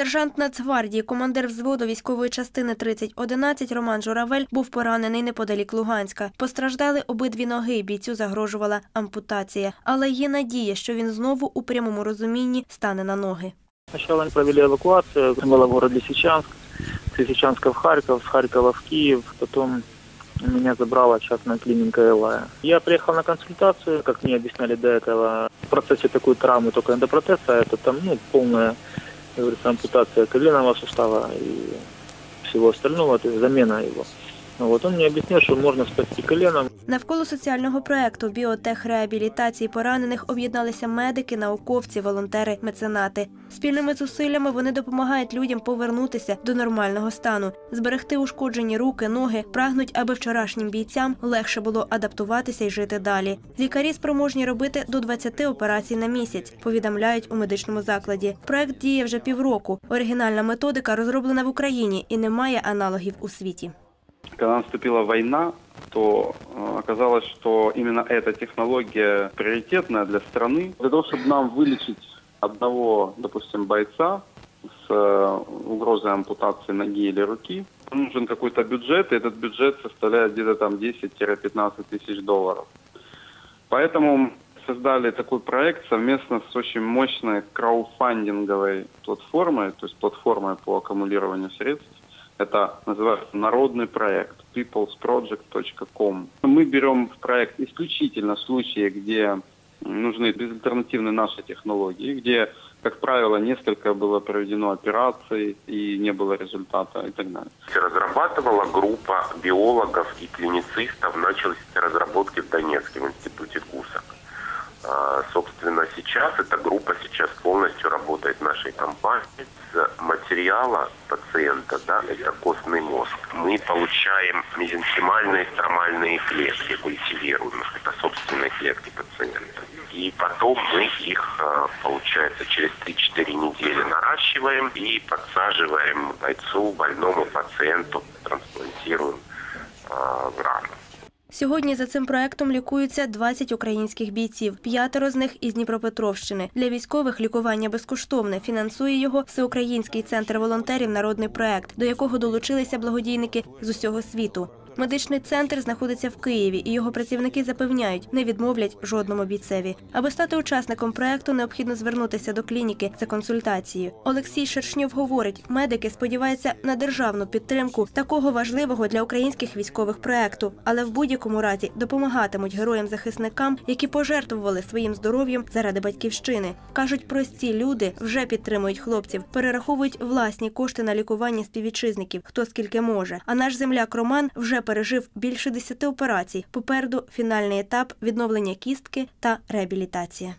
Сержант Нацгвардії, командир взводу військової частини 3011 Роман Журавель був поранений неподалік Луганська. Постраждали обидві ноги. Бійцю загрожувала ампутація, але є надія, що він знову у прямому розумінні стане на ноги. Сначала они провели эвакуацию, это было в город Лисичанск, с Лисичанска в Харьков, с Харькова в Киев, потом меня забрала частная клиника Элая. Я приехал на консультацию, как мне объясняли до этого, в процессе такой травмы только эндопротеза, это там, ну, полная, как говорится, ампутация коленного сустава и всего остального, то есть замена его. Вот он мне объяснил, что можно спасти колено, Навколо соціального проекту біотех реабілітації поранених об'єдналися медики, науковці, волонтери, меценати. Спільними зусиллями вони допомагають людям повернутися до нормального стану, зберегти ушкоджені руки, ноги, прагнуть, аби вчорашнім бійцям легше було адаптуватися і жити далі. Лікарі спроможні робити до 20 операцій на місяць, повідомляють у медичному закладі. Проект діє вже півроку. Оригінальна методика розроблена в Україні і не має аналогів у світі. Когда наступила война, то э, оказалось, что именно эта технология приоритетная для страны. Для того, чтобы нам вылечить одного, допустим, бойца с э, угрозой ампутации ноги или руки, нужен какой-то бюджет, и этот бюджет составляет где-то там 10-15 тысяч долларов. Поэтому создали такой проект совместно с очень мощной краудфандинговой платформой, то есть платформой по аккумулированию средств. Это называется народный проект peoplesproject.com. Мы берем в проект исключительно случаи, где нужны безальтернативные наши технологии, где, как правило, несколько было проведено операций и не было результата и так далее. Разрабатывала группа биологов и клиницистов, начались разработки в Донецке, в институте ГУСа. А, Собственно, сейчас эта группа сейчас полностью работает в нашей компании. С материала пациента, да, это костный мозг, мы получаем мезенхимальные стромальные клетки, культивируем их, это собственные клетки пациента. И потом мы их, а, получается, через 3-4 недели наращиваем и подсаживаем бойцу, больному пациенту, трансплантируем а, в рану. Сьогодні за цим проектом лікуються 20 українських бійців. П'ятеро з них із Дніпропетровщини. Для військових лікування безкоштовне. Фінансує його Всеукраїнський центр волонтерів Народний проект, до якого долучилися благодійники з усього світу. Медичний центр знаходиться в Києві, і його працівники запевняють, не відмовлять жодному бійцеві. Аби стати учасником проекту, необхідно звернутися до клініки за консультацією. Олексій Шершньов говорить, медики сподіваються на державну підтримку такого важливого для українських військових проекту, але в будь-якому разі допомагатимуть героям-захисникам, які пожертвували своїм здоров'ям заради батьківщини. кажуть, прості люди вже підтримують хлопців, перераховують власні кошти на лікування співвітчизників, хто скільки може. А наш земляк Роман вже пережив більше десяти операцій. Попереду фінальний етап відновлення кістки та реабілітація.